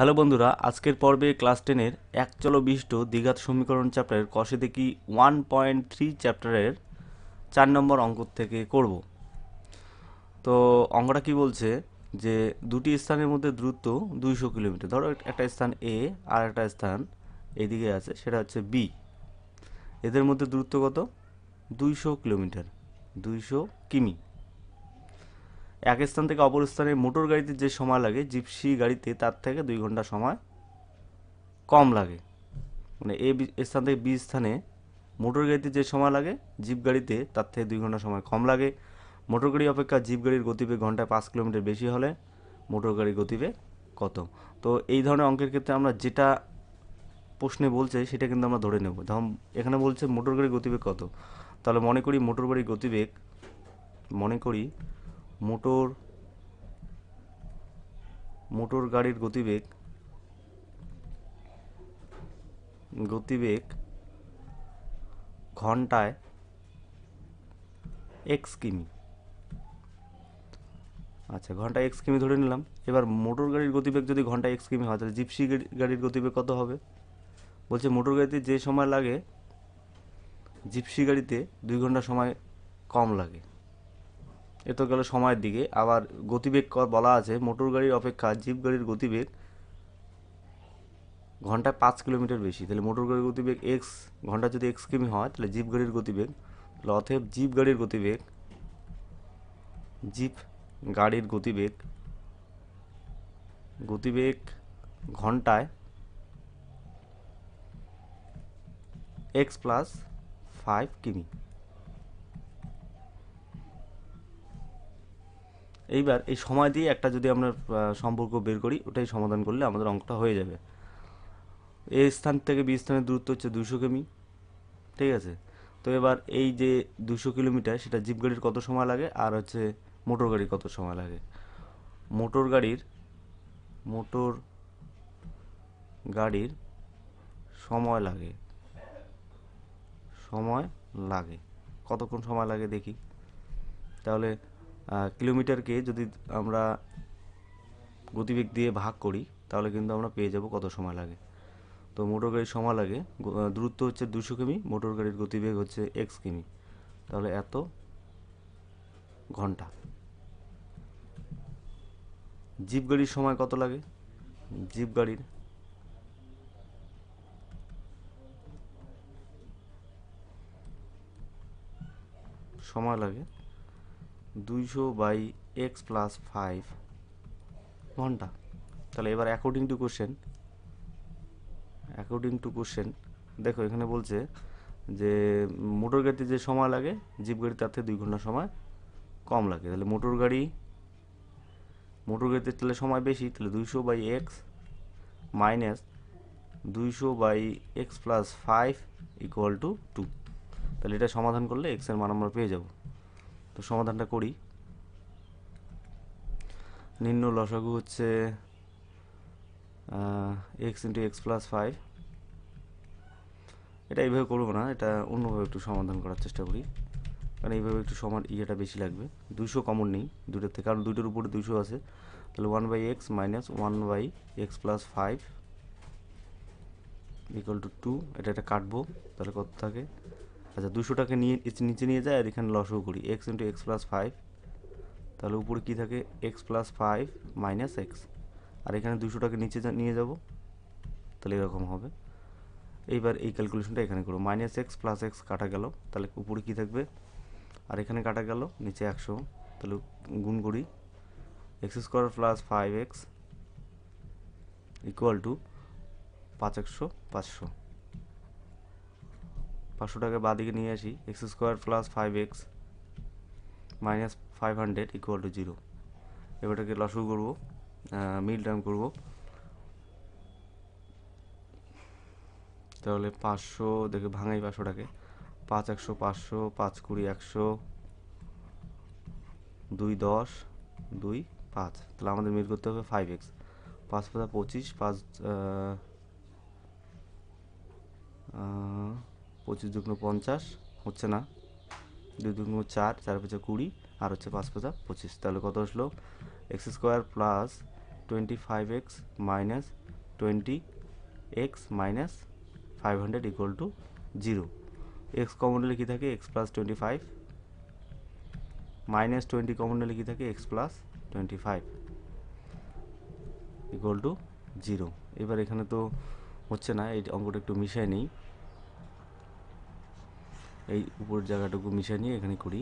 Hello বন্ধুরা, আজকের পর্বে ক্লাস টেনের এক চলো বিষ্ট দ্বিঘাত সমীকরণ চ্যাপ্টারের কষে দেখি ওয়ান পয়েন্ট থ্রি চ্যাপ্টারের চার নম্বর অঙ্ক থেকে করব। তো অঙ্কটা কি বলছে যে দুটি স্থানের মধ্যে দূরত্ব দুইশো কিলোমিটার। ধরো একটা স্থান এ আর একটা স্থান এদিকে আছে, সেটা হচ্ছে বি। এদের মধ্যে দূরত্ব কত? দুইশো কিলোমিটার, দুইশো কিমি। এক স্থান থেকে অপর স্থানে মোটর গাড়িতে যে সময় লাগে, জিপসি গাড়িতে তার থেকে দুই ঘণ্টা সময় কম লাগে। মানে এ স্থান থেকে বি স্থানে মোটর গাড়িতে যে সময় লাগে, জিপ গাড়িতে তার থেকে দুই ঘণ্টা সময় কম লাগে। মোটর গাড়ি অপেক্ষা জিপ গাড়ির গতিবেগ ঘন্টায় পাঁচ কিলোমিটার বেশি হলে মোটর গাড়ির গতিবেগ কত? তো এই ধরনের অঙ্কের ক্ষেত্রে আমরা যেটা প্রশ্নে বলছে, সেটা কিন্তু আমরা ধরে নেব। ধরুন এখানে বলছে মোটর গাড়ির গতিবেগ কত? তাহলে মনে করি মোটর গাড়ির গতিবেগ, মনে করি মোটর মোটর গাড়ির গতিবেগ গতিবেগ ঘন্টায় এক্স কিমি। আচ্ছা ঘন্টায় এক্স কিমি ধরে নিলাম। এবার মোটর গাড়ির গতিবেগ যদি ঘন্টায় এক্স কিমি হয়, তাহলে জিপসি গাড়ির গতিবেগ কত হবে? বলছে মোটর গাড়িতে যে সময় লাগে জিপসি গাড়িতে দুই ঘণ্টা সময় কম লাগে। এ তো গেল সময়ের দিকে। আবার গতিবেগ বলা আছে, মোটর গাড়ির অপেক্ষা জিপ গাড়ির গতিবেগ ঘন্টায় পাঁচ কিলোমিটার বেশি। তাহলে মোটর গাড়ির গতিবেগ এক্স ঘণ্টা যদি এক্স কিমি হয়, তাহলে জিপ গাড়ির গতিবেগ তাহলে অতএব জিপ গাড়ির গতিবেগ, জিপ গাড়ির গতিবেগ গতিবেগ ঘন্টায় এক্স প্লাস ফাইভ কিমি। এইবার এই সময় দিয়ে একটা যদি আমরা সম্পর্ক বের করি, ওটাই সমাধান করলে আমাদের অঙ্কটা হয়ে যাবে। এই স্থান থেকে বি স্থানের দূরত্ব হচ্ছে দুশো কিমি, ঠিক আছে? তো এবার এই যে দুশো কিলোমিটার, সেটা জিপ গাড়ির কত সময় লাগে? আর হচ্ছে মোটর গাড়ির কত সময় লাগে? মোটর গাড়ির মোটর গাড়ির সময় লাগে সময় লাগে। কতক্ষণ সময় লাগে দেখি? তাহলে কিলোমিটারকে যদি আমরা গতিবেগ দিয়ে ভাগ করি, তাহলে কিন্তু আমরা পেয়ে যাব কত সময় লাগে? তো মোটর গাড়ির সময় লাগে দূরত্ব হচ্ছে দুশো কিমি মোটর গাড়ির গতিবেগ হচ্ছে এক্স কিমি। তাহলে এত ঘণ্টা। জিপ গাড়ির সময় কত লাগে? জিপ গাড়ির সময় লাগে দুইশো বাই এক্স প্লাস ফাইভ। ঘণ্টা। তাহলে এবার according to question according to question দেখো এখানে বলছে যে মোটর গাড়িতে যে সময় লাগে, জিপ গাড়ি তার থেকে দুই ঘণ্টা সময় কম লাগে। তাহলে মোটর গাড়ি, মোটর গাড়িতে তাহলে সময় বেশি, তাহলে দুইশো বাই এক্স মাইনাস দুইশো by x plus five equal to two তাহলে এটা সমাধান করলে এক্সের মান আমরা পেয়ে যাব। তো সমাধানটা করি। নিম্ন লসাগু হচ্ছে x into x plus five এটা এইভাবে করব না, এটা অন্যভাবে একটু সমাধান করার চেষ্টা করি। কারণ এইভাবে একটু সমান ইয়েটা বেশি লাগবে। দুশো কমন নেই দুটোর থেকে, কারণ দুটোর উপরে দুশো আছে। তাহলে one by x minus one by x plus five equal to two এটা এটা কাটবো। তাহলে কত থাকে? আচ্ছা দুশোটাকে নিয়ে নিচে নিয়ে যায় আর এখানে লসও করি। X into x plus five তাহলে উপরে কী থাকে? X plus five minus x আর এখানে দুশোটাকে নিচে নিয়ে যাব, তাহলে এরকম হবে। এইবার এই ক্যালকুলেশনটা এখানে করব মাইনাস এক্স প্লাস এক্স কাটা গেল, তাহলে উপরে কী থাকবে? আর এখানে কাটা গেল, নিচে একশো। তাহলে গুণ করি। X square plus five x equal to পাঁচ একশো, পাঁচশো। পাঁচশো টাকা বাদিকে নিয়ে আসি, x square plus five x minus five hundred equal to zero এবারটাকে লসু করব মিল টার্ম করব। তাহলে পাঁচশো দেখে ভাঙাই পাঁচশোটাকে। পাঁচ একশো, পাঁচশো, পাঁচ কুড়ি, একশো, দুই দশ, দুই পাঁচ। তাহলে আমাদের মিল করতে হবে ফাইভ এক্স পাঁচ পাঁচা পঁচিশ, পাঁচ পঁচিশ দুগুণ পঞ্চাশ হচ্ছে না। দুই দুগুণ চার চার পাঁচা কুড়ি, আর হচ্ছে পাঁচ পাঁচা পঁচিশ। তাহলে কত আসলো? X square plus twenty five x minus twenty x minus five hundred equal to zero x common নিলে কী থাকে? X plus twenty five minus twenty common নিলে কী থাকে? X plus twenty five equal to zero এবার এখানে তো হচ্ছে না, এই অঙ্কটা একটু মিশায় নিই। এই উপর জায়গাটুকু মিশিয়ে নিয়ে এখানে করি।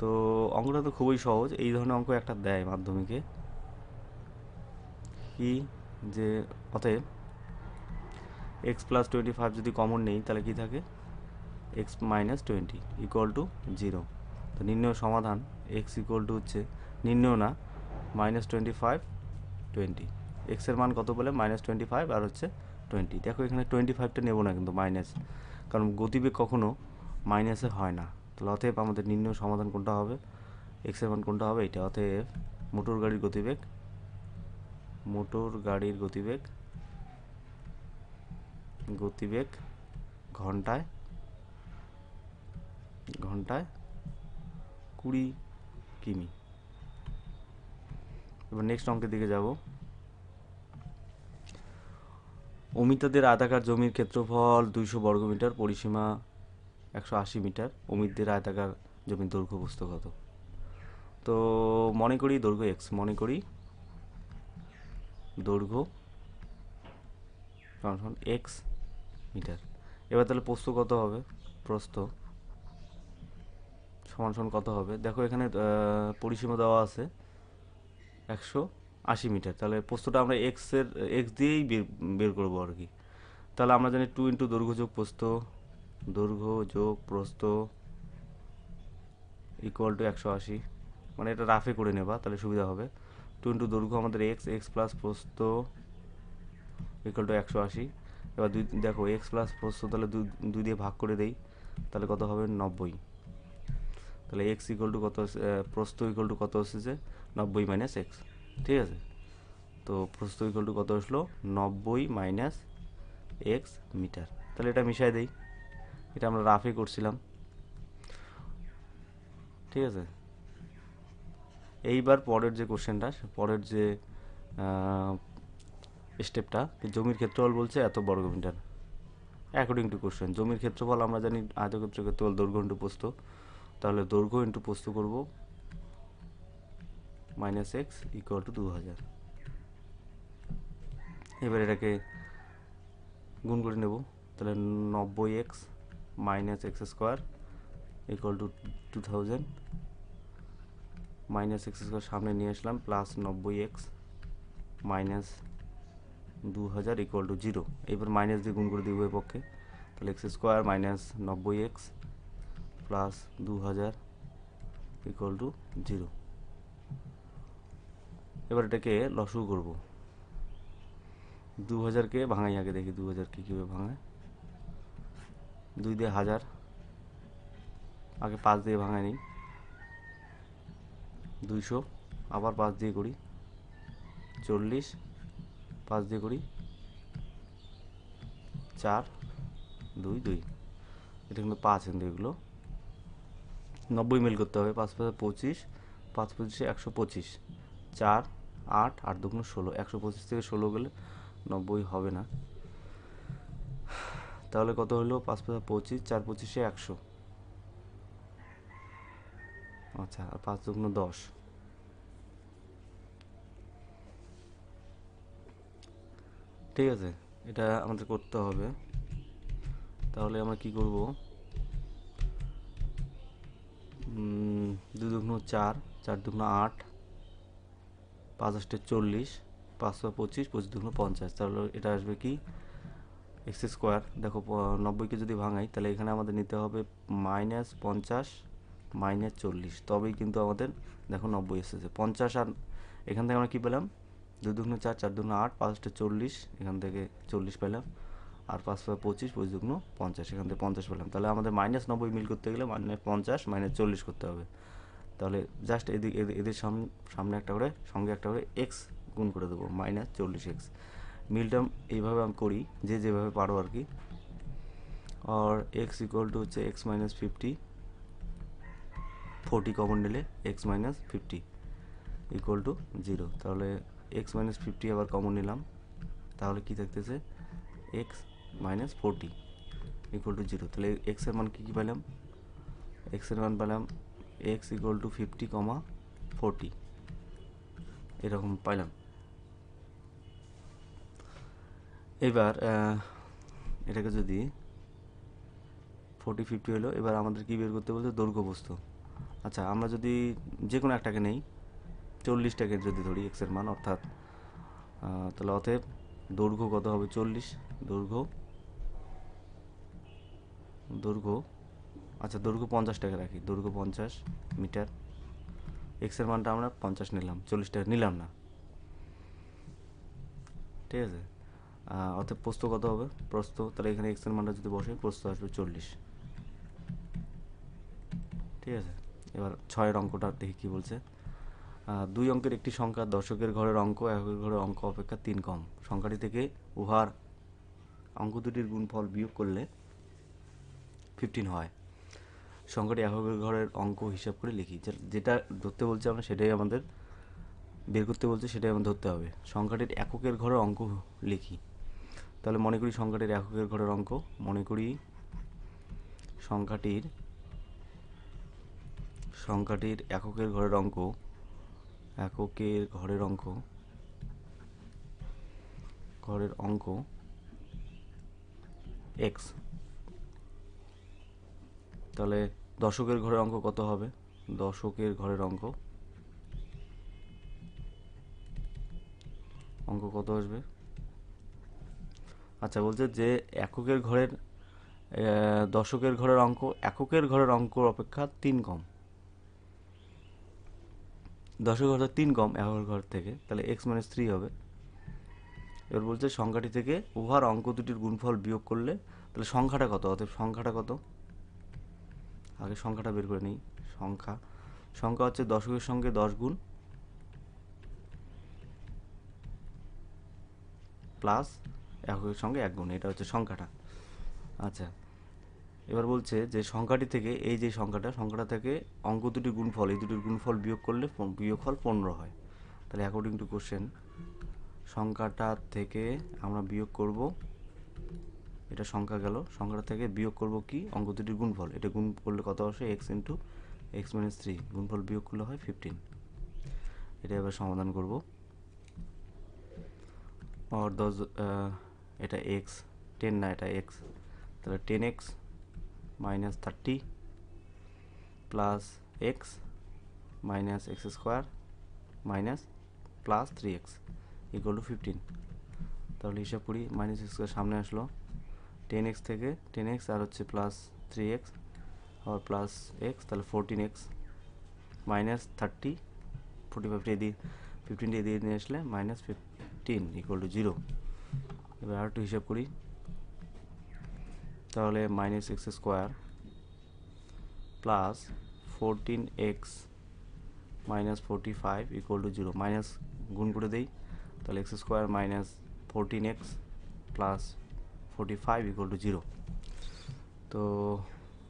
তো অঙ্কটা তো খুবই সহজ, এই ধরনের অঙ্ক একটা দেয় মাধ্যমিকে। কি? যে, অতএব এক্স প্লাস টোয়েন্টি ফাইভ যদি কমন নেই, তাহলে কি থাকে? X minus twenty equal to zero তো নির্ণয় সমাধান এক্স ইকুয়াল টু হচ্ছে, নির্ণয় না মাইনাস টোয়েন্টি ফাইভ টোয়েন্টি এক্সের মান কত বলে? মাইনাস টোয়েন্টি ফাইভ আর হচ্ছে টোয়েন্টি দেখো এখানে টোয়েন্টি ফাইভটা নেব না কিন্তু মাইনাস কারণ গতিবেগ কখনো মাইনাসে হয় না। তাহলে অতএব আমাদের নির্ণয় সমাধান কোনটা হবে? এক্সের মান কোনটা হবে? এটা অতএব মোটর গাড়ির গতিবেগ, মোটর গাড়ির গতিবেগ গতিবেগ ঘন্টায় ঘন্টায় কুড়ি কিমি। এবার নেক্সট অঙ্কের দিকে যাব। অমিতাদের আয়তাকার জমির ক্ষেত্রফল দুইশো বর্গমিটার পরিসীমা একশো আশি মিটার। অমিতদের আয়তাকার জমির দৈর্ঘ্য বস্তু কত? তো মনে করি দৈর্ঘ্য এক্স মনে করি দৈর্ঘ্য এক্স মিটার। এবার তাহলে প্রস্থ কত হবে? প্রস্থ সমান সমান কত হবে? দেখো এখানে পরিসীমা দেওয়া আছে একশো আশি মিটার। তাহলে প্রস্থটা আমরা এক্সের এক্স দিয়েই বের বের করব আর কি। তাহলে আমরা জানি টু ইন্টু দৈর্ঘ্য যোগ প্রস্থ। দৈর্ঘ্য যোগ প্রস্থ ইকুয়াল টু একশো আশি। মানে এটা রাফে করে নেবা তাহলে সুবিধা হবে। টু ইন্টু দৈর্ঘ্য আমাদের এক্স এক্স প্লাস প্রস্ত ইকুয়াল টু একশো আশি। এবার দুই দেখো এক্স প্লাস প্রস্ত তাহলে দুই দিয়ে ভাগ করে দেই তাহলে কত হবে? নব্বই। তাহলে এক্স ইকুয়াল টু কত আহ, প্রস্থ ইকুয়াল টু কত এসেছে নব্বই মাইনাস এক্স ঠিক আছে? তো প্রস্থ ইকুয়াল টু কত আসলো? নব্বই মাইনাস এক্স মিটার তাহলে এটা মিশাই দেই। এটা আমরা রাফে করছিলাম। ঠিক আছে? এইবার পরের যে কোশ্চেনটা পরের যে স্টেপটা জমির ক্ষেত্রফল বলছে এত বর্গমিটার। অ্যাকর্ডিং টু কোশ্চেন জমির ক্ষেত্রফল আমরা জানি আয়তক্ষেত্র ক্ষেত্রফল দৈর্ঘ্য ইন্টু প্রস্থ। তাহলে দৈর্ঘ্য ইন্টু প্রস্থ করব মাইনাস এক্স ইকুয়াল টু দু হাজার এবার এটাকে গুণ করে নেব। তাহলে নব্বই x minus x square equal to two thousand minus x square সামনে নিয়ে আসলাম প্লাস নব্বই এক্স মাইনাস দু হাজার ইকুয়াল টু জিরো এবার মাইনাস দিয়ে গুণ করে দিব উভয় পক্ষে। তাহলে এক্স স্কোয়ার মাইনাস নব্বই এক্স প্লাস দু হাজার ইকুয়াল টু জিরো এবার এটাকে লসু করব। দু হাজারকে ভাঙাই আগে দেখি দু হাজারকে কীভাবে ভাঙায়। দুই দিয়ে হাজার। আগে পাঁচ দিয়ে ভাঙাই নিই। দুইশো। আবার পাঁচ দিয়ে করি। চল্লিশ। পাঁচ দিয়ে করি। চার। দুই দুই। এটা কিন্তু পাঁচ কিন্তু এগুলো। নব্বই মিল করতে হবে। পাঁচ পাঁচ পঁচিশ। পাঁচ পঁচিশে একশো পঁচিশ। চার। আট আট দুগুণ ষোলো, একশো পঁচিশ থেকে ষোলো গেলে নব্বই হবে না। তাহলে কত হলো? পাঁচ পাঁচ পঁচিশ, চার পঁচিশে একশো। আচ্ছা আর পাঁচ দুগুণ দশ। ঠিক আছে, এটা আমাদের করতে হবে। তাহলে আমরা কি করব? দুই দুগুণ চার চার দুগুণ আট পাঁচ আষ্টে চল্লিশ পাঁচশো পঁচিশ পঁচিশ দুগুণ পঞ্চাশ। তাহলে এটা আসবে কি? X square. দেখো নব্বইকে যদি ভাঙাই, তাহলে এখানে আমাদের নিতে হবে মাইনাস পঞ্চাশ, মাইনাস চল্লিশ। তবেই কিন্তু আমাদের, দেখো, নব্বই এসেছে। পঞ্চাশ আর, এখান থেকে আমরা কী পেলাম? দুই দুগুণ চার চার দুগুণ আট পাঁচটা চল্লিশ, এখান থেকে চল্লিশ পেলাম। আর পাঁচ পাঁচ পঁচিশ পঁচিশ দুগুণ পঞ্চাশ, এখান থেকে পঞ্চাশ পেলাম। তাহলে আমাদের মাইনাস নব্বই মিল করতে গেলে মাইনাস পঞ্চাশ, মাইনাস চল্লিশ করতে হবে। তাহলে জাস্ট এদিক এদের- সামনে সামনে একটা করে, সঙ্গে একটা করে এক্স গুণ করে দেবো মাইনাস চল্লিশ এক্স মিলটা এইভাবে আমি করি, যে যেভাবে পারো আর কি। আর এক্স ইকুয়াল টু হচ্ছে x minus fifty forty common নিলে x minus fifty equal to zero তাহলে এক্স মাইনাস ফিফটি আবার কমন নিলাম, তাহলে কী থাকতেছে? X minus forty equal to zero তাহলে এক্সের মান কী কী পেলাম? এক্সের মান পেলাম x equal to fifty comma forty এরকম পাইলাম। এবার এটাকে যদি ফোরটি ফিফটি হলো, এবার আমাদের কি বের করতে বলছে? দৈর্ঘ্য বস্তু। আচ্ছা আমরা যদি যে কোনো একটাকে নেই, চল্লিশটাকে যদি ধরি এক্সের মান, অর্থাৎ তাহলে অতএব দৈর্ঘ্য কত হবে? চল্লিশ। দৈর্ঘ্য দৈর্ঘ্য আচ্ছা দৈর্ঘ্য পঞ্চাশ টাকা রাখি। দৈর্ঘ্য পঞ্চাশ মিটার। এক্সের মানটা আমরা পঞ্চাশ নিলাম, চল্লিশ টাকা নিলাম না। ঠিক আছে? অর্থাৎ প্রস্ত কত হবে? প্রস্ত তাহলে এখানে এক্সের মানটা যদি বসে প্রস্ত আসবে চল্লিশ। ঠিক আছে? এবার ছয়ের অঙ্কটা দেখি কী বলছে। দুই অঙ্কের একটি সংখ্যা দশকের ঘরের অঙ্ক একের ঘরের অঙ্ক অপেক্ষা তিন কম। সংখ্যাটি থেকে উহার অঙ্ক দুটির গুণফল বিয়োগ করলে ফিফটিন হয়। সংখ্যাটি এককের ঘরের অঙ্ক হিসাব করে লিখি। যেটা ধরতে বলছে আমরা সেটাই আমাদের বের করতে বলছে, সেটাই আমাদের ধরতে হবে। সংখ্যাটির এককের ঘরের অঙ্ক লিখি। তাহলে মনে করি সংখ্যাটির এককের ঘরের অঙ্ক। মনে করি সংখ্যাটির সংখ্যাটির এককের ঘরের অঙ্ক, এককের ঘরের অঙ্ক ঘরের অঙ্ক এক্স তাহলে দশকের ঘরের অঙ্ক কত হবে? দশকের ঘরের অঙ্ক। অঙ্ক কত আসবে? আচ্ছা বলছে যে এককের ঘরের দশকের ঘরের অঙ্ক, এককের ঘরের অঙ্ক অপেক্ষা তিন কম। দশকের ঘরের তিন কম এককের ঘর থেকে, তাহলে এক্স মাইনাস থ্রি হবে। এবার বলছে সংখ্যাটি থেকে উহার অঙ্ক দুটির গুণফল বিয়োগ করলে, তাহলে সংখ্যাটা কত? অতএব সংখ্যাটা কত? আগে সংখ্যাটা বের করে নিই, সংখ্যা। সংখ্যা হচ্ছে দশকের সঙ্গে দশ গুণ প্লাস এককের সঙ্গে এক গুণ, এটা হচ্ছে সংখ্যাটা। আচ্ছা এবার বলছে যে সংখ্যাটি থেকে, এই যে সংখ্যাটা সংখ্যাটা থেকে অঙ্ক দুটি গুণফল, এই দুটির গুণফল বিয়োগ করলে বিয়োগফল পনেরো হয়। তাহলে অ্যাকর্ডিং টু কোশ্চেন সংখ্যাটা থেকে আমরা বিয়োগ করব এটা সংখ্যা গেল। সংখ্যাটা থেকে বিয়োগ করব কি? অঙ্ক দুটির গুণফল। এটা গুণ করলে কত আসে? X into x minus three গুণফল বিয়োগ করলে হয় ফিফটিন এটা এবার সমাধান করব। আর দশ এটা এক্স টেন না, এটা এক্স তাহলে ten x minus thirty plus x minus x square minus plus three x equal to fifteen তাহলে হিসাব করি মাইনাস এক্স সামনে আসলো। টেন এক্স থেকে টেন এক্স আর হচ্ছে প্লাস থ্রি এক্স আর প্লাস এক্স তাহলে fourteen x minus thirty forty ফাইভটি দিয়ে ফিফটিনটি দিয়ে নিয়ে আসলে minus fifteen equal to zero এবার আর একটু হিসাব করি। তাহলে minus x square plus fourteen x minus forty five equal to zero minus গুণ করে দেই, তাহলে x square minus fourteen x plus forty five equal to zero তো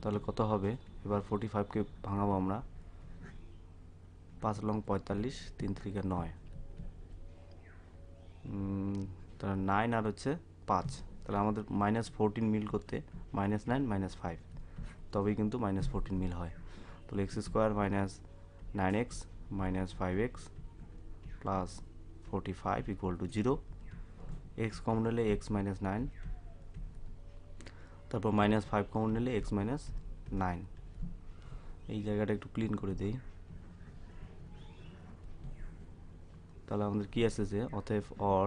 তাহলে কত হবে? এবার ফোরটি ফাইভকে ভাঙাবো আমরা। পাঁচ লং পঁয়তাল্লিশ, তিন থেকে নয়। তাহলে নাইন আর হচ্ছে পাঁচ। তাহলে আমাদের মাইনাস ফোরটিন মিল করতে মাইনাস নাইন মাইনাস ফাইভ তবেই কিন্তু মাইনাস ফোরটিন মিল হয়। তাহলে x square minus nine x minus five x plus forty five equal to zero x common নিলে এক্স মাইনাস নাইন তারপর মাইনাস ফাইভ কমন নিলে এক্স মাইনাস নাইন এই জায়গাটা একটু ক্লিন করে দিই। তাহলে আমাদের কি আসছে যে, অতএব or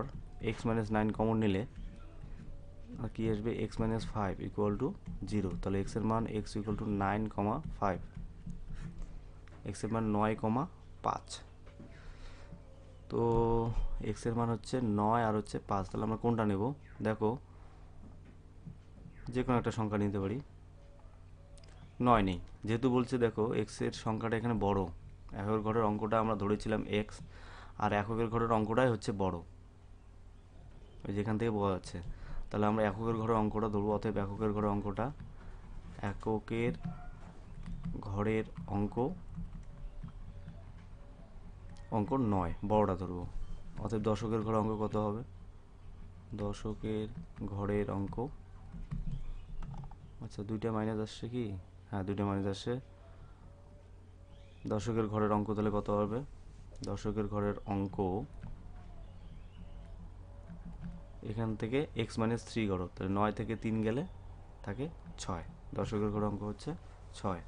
x minus nine common নিলে আর কি আসবে? X minus five equal to zero তাহলে এক্সের মান x equal to nine comma five এক্সের মান নয় কমা পাঁচ। তো এক্সের মান হচ্ছে নয় আর হচ্ছে পাঁচ। তাহলে আমরা কোনটা নেব? দেখো যে কোনো একটা সংখ্যা নিতে পারি। নয় নেই। যেহেতু বলছে দেখো এক্সের সংখ্যাটা এখানে বড়। এককের ঘরের অঙ্কটা আমরা ধরেছিলাম এক্স আর এককের ঘরের অঙ্কটাই হচ্ছে বড়। ওই যেখান থেকে বোঝা যাচ্ছে। তাহলে আমরা এককের ঘরের অঙ্কটা ধরবো, অতএব এককের ঘরের অঙ্কটা এককের ঘরের অঙ্ক অঙ্ক নয়, বড়টা ধরবো। অতএব দশকের ঘরে অঙ্ক কত হবে? দশকের ঘরের অঙ্ক আচ্ছা দুইটা মাইনাস আসছে কি? হ্যাঁ দুইটা মাইনাস আসছে। দর্শকের ঘরের অঙ্ক তাহলে কত হবে? দর্শকের ঘরের অঙ্ক এখান থেকে এক্স মাইনাস থ্রি করো তাহলে নয় থেকে তিন গেলে থাকে ছয়। দর্শকের ঘরের অঙ্ক হচ্ছে ছয়।